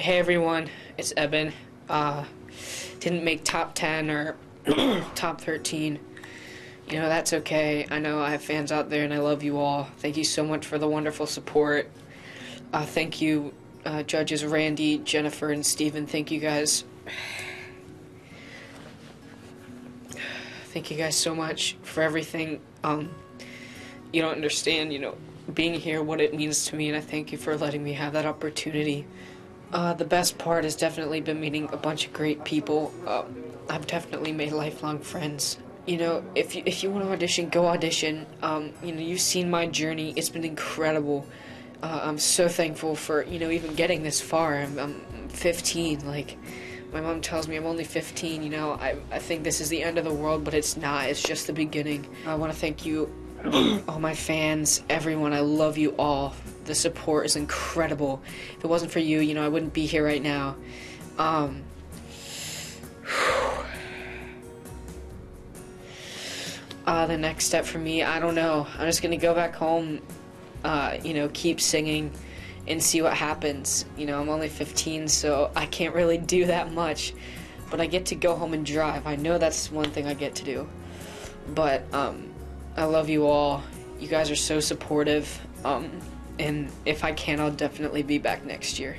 Hey everyone, it's Eben. Uh, didn't make top 10 or top 13. You know, that's okay. I know I have fans out there and I love you all. Thank you so much for the wonderful support. Uh, thank you, uh, judges Randy, Jennifer, and Steven. Thank you guys. Thank you guys so much for everything. Um, you don't understand, you know, being here, what it means to me, and I thank you for letting me have that opportunity. Uh, the best part has definitely been meeting a bunch of great people. Uh, I've definitely made lifelong friends. You know, if you, if you want to audition, go audition. Um, you know, you've seen my journey. It's been incredible. Uh, I'm so thankful for, you know, even getting this far. I'm, I'm 15. Like, my mom tells me I'm only 15. You know, I, I think this is the end of the world, but it's not. It's just the beginning. I want to thank you, all my fans, everyone. I love you all. The support is incredible. If it wasn't for you, you know, I wouldn't be here right now. Um, uh, the next step for me, I don't know. I'm just gonna go back home, uh, you know, keep singing and see what happens. You know, I'm only 15, so I can't really do that much. But I get to go home and drive. I know that's one thing I get to do. But um, I love you all. You guys are so supportive. Um, and if I can, I'll definitely be back next year.